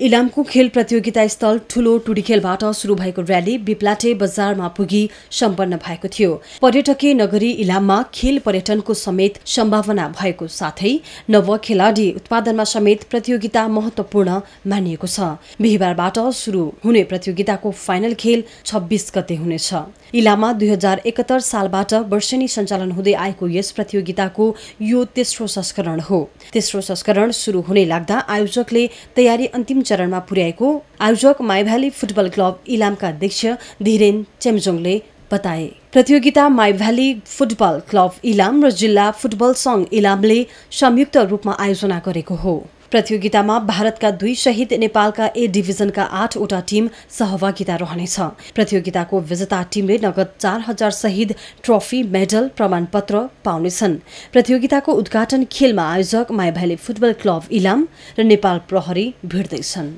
इलामको खेल प्रतियोगिता स्थल ठूलो टुडीखेलबाट सुरु भएको र्याली बिप्लाटे बजारमा पुगी सम्पन्न भएको थियो। पर्यटकीय नगरी इलाममा खेल पर्यटनको समेत सम्भावना भएको साथै नव खेलाडी उत्पादनमा समेत प्रतियोगिता महत्वपूर्ण मानिएको छ। बिहिबारबाट सुरु हुने प्रतियोगिताको फाइनल खेल छब्बीस गते हुनेछ। इलाममा दुई हजार एकहत्तर सालबाट वर्षेनी सञ्चालन हुँदै आएको यस प्रतियोगिताको यो तेस्रो संस्करण हो। तेस्रो संस्करण सुरु हुने लाग्दा आयोजकले तयारी अन्तिम चरणमा पुर्याएको आयोजक माइभ्याली फुटबल क्लब इलामका अध्यक्ष धीरेन चेम्जोङले बताए। प्रतियोगिता Mai valley football club Ilam र जिल्ला फुटबल सङ्घ इलामले संयुक्त रूपमा आयोजना गरेको हो। प्रतियोगितामा भारतका दुई सहित नेपालका ए डिभिजनका आठवटा टिम सहभागिता रहनेछ। प्रतियोगिताको विजेता टिमले नगद चार हजार सहित ट्रफी मेडल प्रमाणपत्र पाउनेछन्। प्रतियोगिताको उद्घाटन खेलमा आयोजक Maya valley football club Ilam र नेपाल प्रहरी भिड्दैछन्।